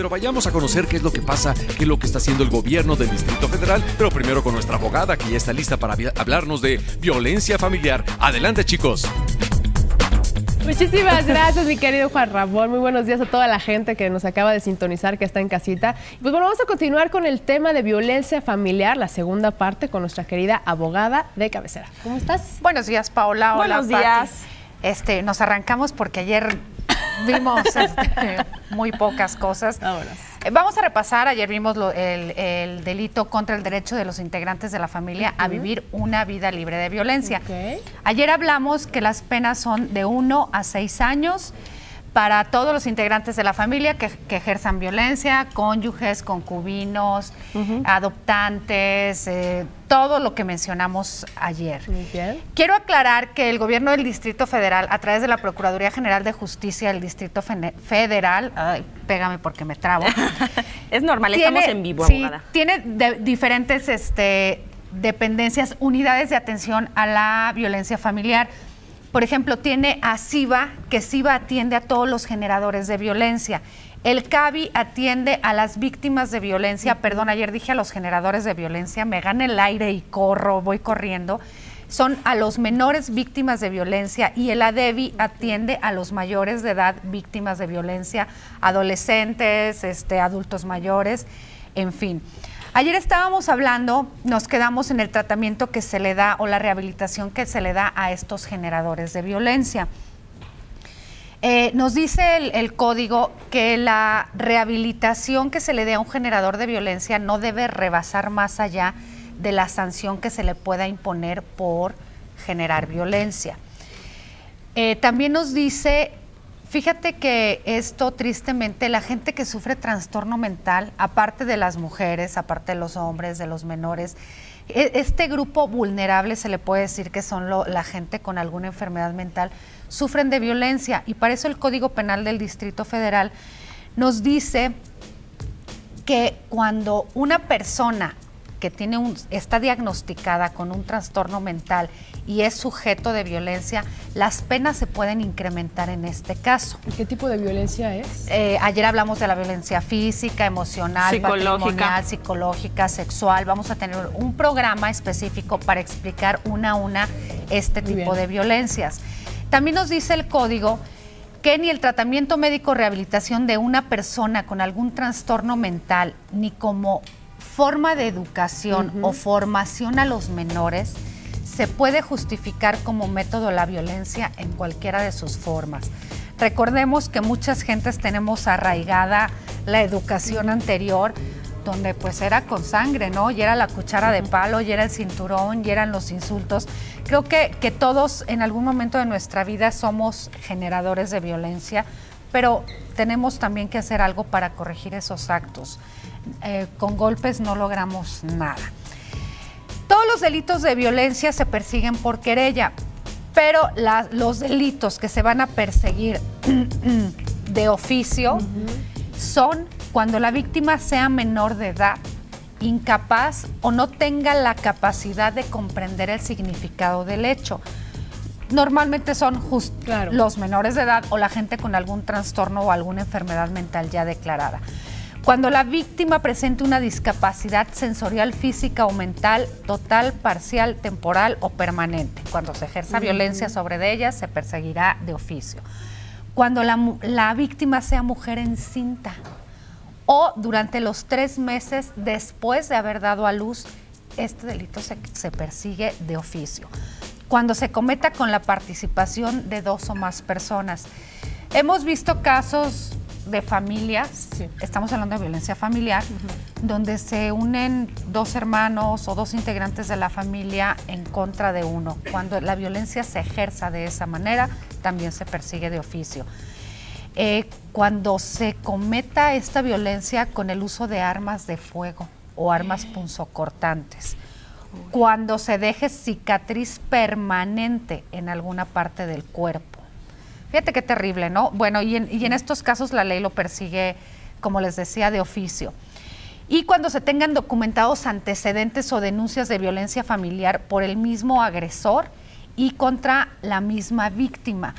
Pero vayamos a conocer qué es lo que pasa, qué es lo que está haciendo el gobierno del Distrito Federal, pero primero con nuestra abogada que ya está lista para hablarnos de violencia familiar. Adelante chicos. Muchísimas gracias, mi querido Juan Ramón. Muy buenos días a toda la gente que nos acaba de sintonizar, que está en casita. Pues bueno, vamos a continuar con el tema de violencia familiar, la segunda parte, con nuestra querida abogada de cabecera. ¿Cómo estás? Buenos días, Paola. Hola, Buenos días. Este, nos arrancamos porque ayer vimos este, muy pocas cosas. Eh, vamos a repasar, ayer vimos el, delito contra el derecho de los integrantes de la familia a vivir una vida libre de violencia. Ayer hablamos que las penas son de uno a seis años para todos los integrantes de la familia que, ejerzan violencia, cónyuges, concubinos, adoptantes, eh, todo lo que mencionamos ayer. Quiero aclarar que el gobierno del Distrito Federal, a través de la Procuraduría General de Justicia del Distrito Federal, ay, pégame porque me trabo. es normal, estamos en vivo, sí, Tiene diferentes este, dependencias, unidades de atención a la violencia familiar. Por ejemplo, tiene a SIVA, que SIVA atiende a todos los generadores de violencia. El CABI atiende a las víctimas de violencia, perdón, ayer dije a los generadores de violencia, me gana el aire y corro, voy corriendo. Son a los menores víctimas de violencia y el ADEVI atiende a los mayores de edad víctimas de violencia, adolescentes, este, adultos mayores, en fin. Ayer estábamos hablando, nos quedamos en el tratamiento que se le da o la rehabilitación que se le da a estos generadores de violencia. Eh, nos dice el, código que la rehabilitación que se le dé a un generador de violencia no debe rebasar más allá de la sanción que se le pueda imponer por generar violencia. Eh, también nos dice Fíjate que esto tristemente, la gente que sufre trastorno mental, aparte de las mujeres, aparte de los hombres, de los menores, e, este grupo vulnerable se le puede decir que son la gente con alguna enfermedad mental, sufren de violencia. Y para eso el Código Penal del Distrito Federal nos dice que cuando una persona que tiene un, está diagnosticada con un trastorno mental y es sujeto de violencia, las penas se pueden incrementar en este caso. ¿Y qué tipo de violencia es? Eh, ayer hablamos de la violencia física, emocional, psicológica. psicológica, sexual. Vamos a tener un programa específico para explicar una a una este tipo de violencias. También nos dice el código que ni el tratamiento médico rehabilitación de una persona con algún trastorno mental, ni como forma de educación o formación a los menores se puede justificar como método la violencia en cualquiera de sus formas. Recordemos que muchas gentes tenemos arraigada la educación anterior, donde pues era con sangre, ¿no? Y era la cuchara de palo, y era el cinturón, y eran los insultos. Creo que, que todos en algún momento de nuestra vida somos generadores de violencia, pero tenemos también que hacer algo para corregir esos actos. Eh, con golpes no logramos nada. Todos los delitos de violencia se persiguen por querella, pero los delitos que se van a perseguir de oficio son cuando la víctima sea menor de edad, incapaz o no tenga la capacidad de comprender el significado del hecho. Normalmente son los menores de edad o la gente con algún trastorno o alguna enfermedad mental ya declarada. Cuando la víctima presente una discapacidad sensorial física o mental total, parcial, temporal o permanente. Cuando se ejerza violencia sobre ella, se perseguirá de oficio. Cuando la, víctima sea mujer encinta o durante los tres meses después de haber dado a luz, este delito se, se persigue de oficio. Cuando se cometa con la participación de dos o más personas. Hemos visto casos de familias, estamos hablando de violencia familiar, donde se unen dos hermanos o dos integrantes de la familia en contra de uno. Cuando la violencia se ejerza de esa manera, también se persigue de oficio. Eh, cuando se cometa esta violencia con el uso de armas de fuego o armas punzocortantes, cuando se deje cicatriz permanente en alguna parte del cuerpo, Fíjate qué terrible, ¿no? Bueno, y en, estos casos la ley lo persigue, como les decía, de oficio. Y cuando se tengan documentados antecedentes o denuncias de violencia familiar por el mismo agresor y contra la misma víctima.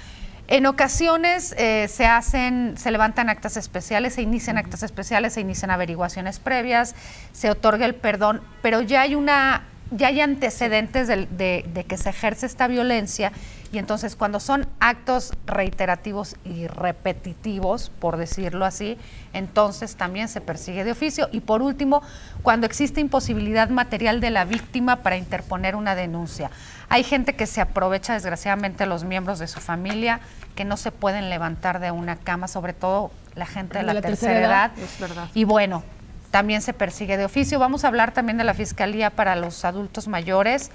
En ocasiones eh, se hacen, se levantan actas especiales, se inician actas especiales, se inician averiguaciones previas, se otorga el perdón, pero ya hay una, ya hay antecedentes de que se ejerce esta violencia y entonces cuando son actos reiterativos y repetitivos, por decirlo así, entonces también se persigue de oficio. Y por último, cuando existe imposibilidad material de la víctima para interponer una denuncia. Hay gente que se aprovecha, desgraciadamente, los miembros de su familia, que no se pueden levantar de una cama, sobre todo la gente de, la, tercera, edad. Es verdad. Y bueno, también se persigue de oficio. Vamos a hablar también de la Fiscalía para los adultos mayores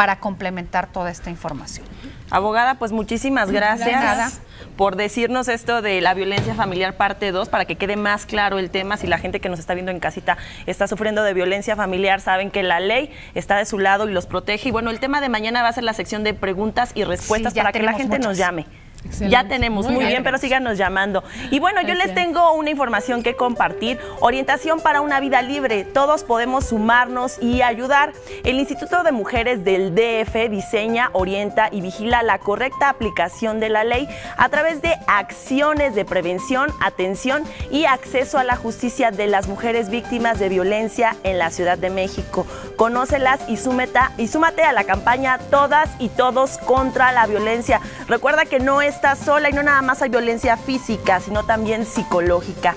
para complementar toda esta información. Abogada, pues muchísimas gracias por decirnos esto de la violencia familiar parte 2 para que quede más claro el tema. Si la gente que nos está viendo en casita está sufriendo de violencia familiar, saben que la ley está de su lado y los protege. Y bueno, el tema de mañana va a ser la sección de preguntas y respuestas para que la gente nos llame. Ya tenemos, muy, bien, pero síganos llamando. Y bueno, yo les tengo una información que compartir. Orientación para una vida libre. Todos podemos sumarnos y ayudar. El Instituto de Mujeres del DF diseña, orienta y vigila la correcta aplicación de la ley a través de acciones de prevención, atención y acceso a la justicia de las mujeres víctimas de violencia en la Ciudad de México. Conócelas y, y súmate a la campaña Todas y Todos contra la Violencia. Recuerda que no es está sola y no nada más hay violencia física, sino también psicológica.